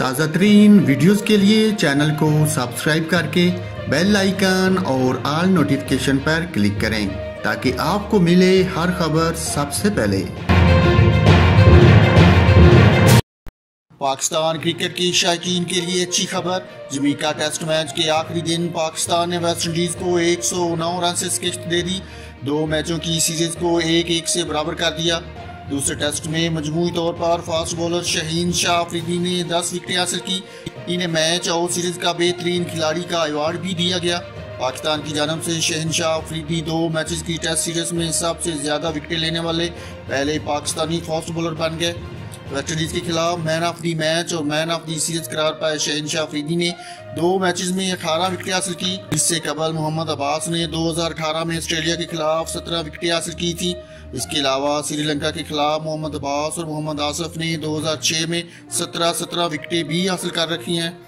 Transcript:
ताज़ा तरीन वीडियोज़ के लिए चैनल को सब्सक्राइब करके बेल आइकन और आल नोटिफिकेशन पर क्लिक करें, ताकि आपको मिले हर खबर सबसे पहले। पाकिस्तान क्रिकेट के शायकीन के लिए अच्छी खबर। जमीका टेस्ट मैच के आखिरी दिन पाकिस्तान ने वेस्ट इंडीज़ को एक सौ नौ रन से दे दी। दो मैचों की सीरीज़ को एक एक से बराबर कर दिया। दूसरे टेस्ट में मजमू तौर पर फास्ट बॉलर शहीन शाह अफरीदी ने दस विकेटें हासिल की। इन्हें मैच और सीरीज़ का बेहतरीन खिलाड़ी का अवार्ड भी दिया गया। पाकिस्तान की जानब से शहन शाह अफरीदी दो मैचेस की टेस्ट सीरीज़ में सबसे ज़्यादा विकटें लेने वाले पहले पाकिस्तानी फास्ट बॉलर बन गए। वेस्ट इंडीज के खिलाफ मैन ऑफ़ दी मैच और मैन ऑफ़ दी सीरीज़ करार पाए शहनशाह अफरीदी ने। दो मैचेस में अठारह विकेट हासिल की इससे कबल मोहम्मद अब्बास ने 2018 में ऑस्ट्रेलिया के खिलाफ 17 विकेटें हासिल की थी। इसके अलावा श्रीलंका के खिलाफ मोहम्मद अब्बास और मोहम्मद आसफ ने 2006 में 17 17 विकेटें भी हासिल कर रखी हैं।